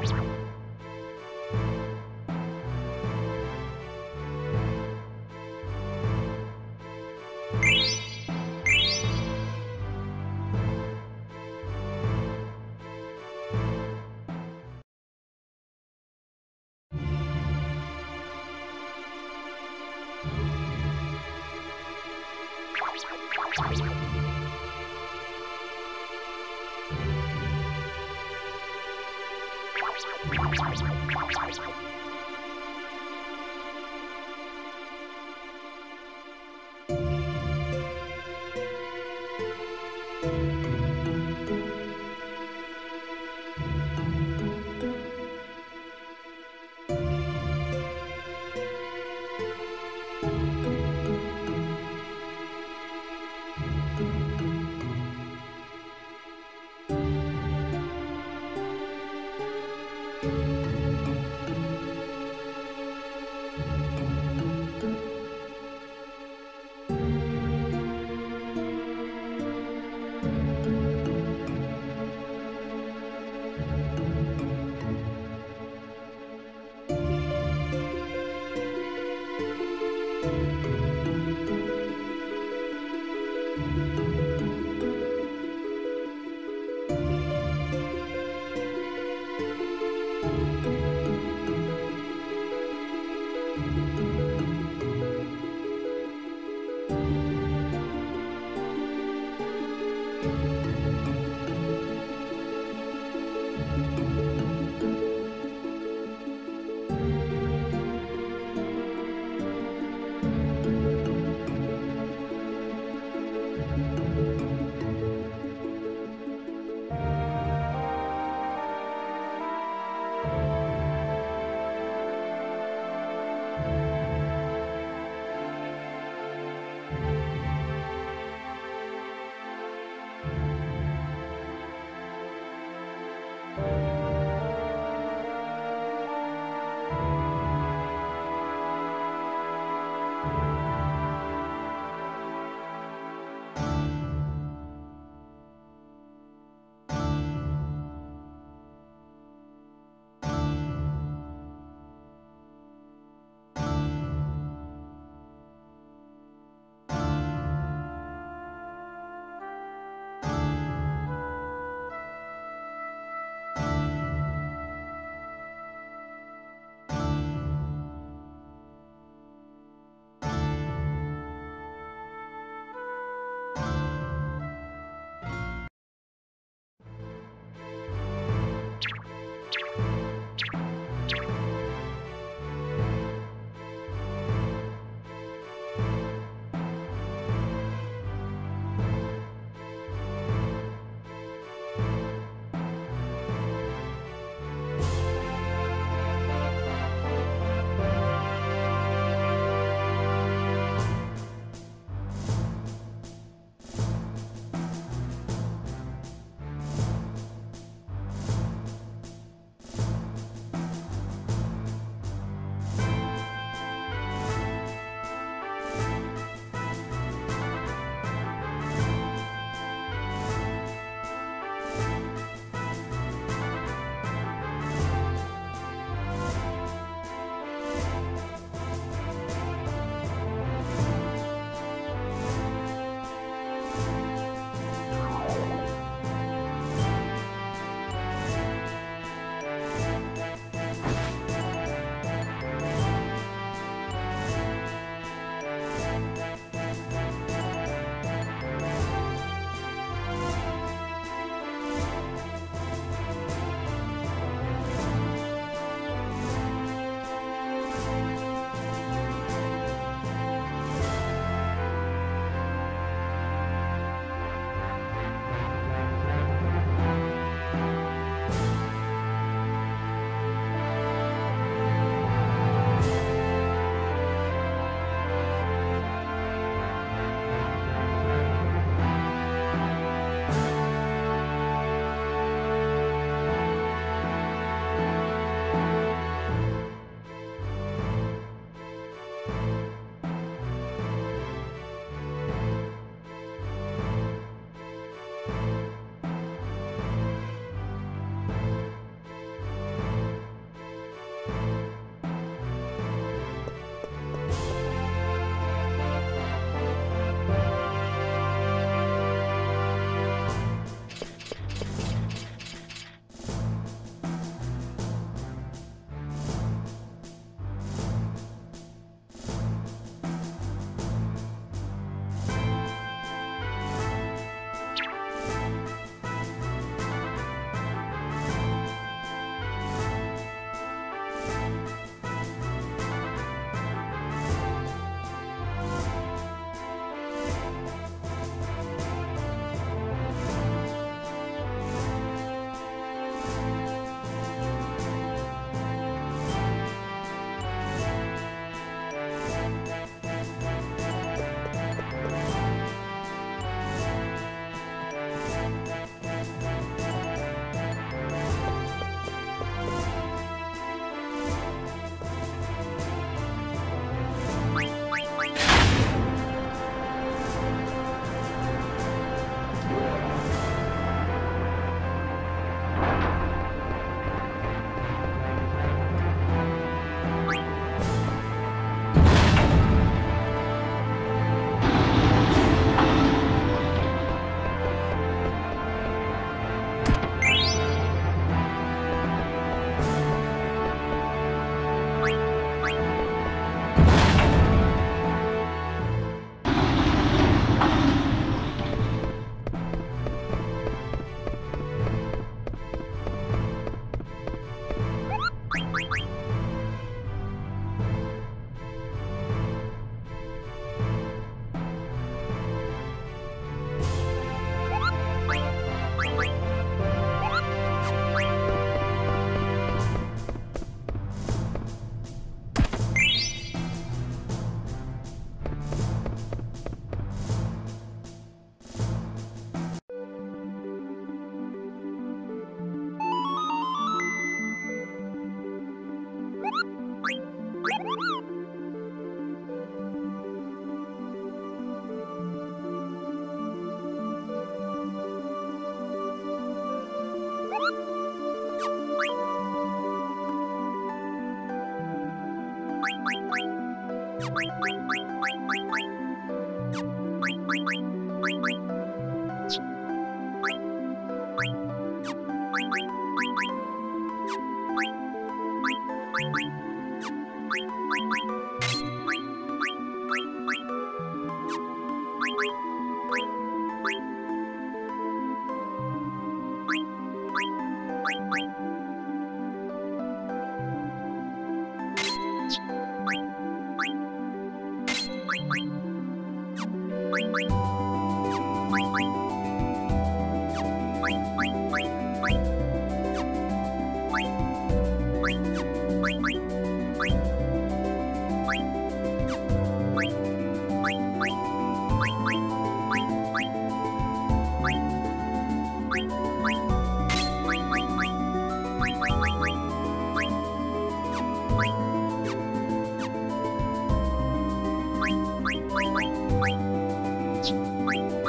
you.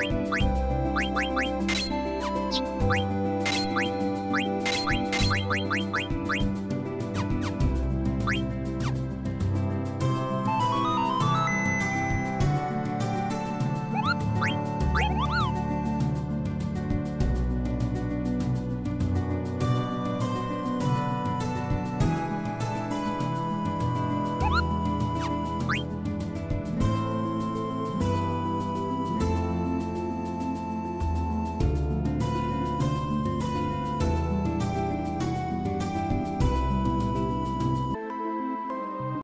Bye.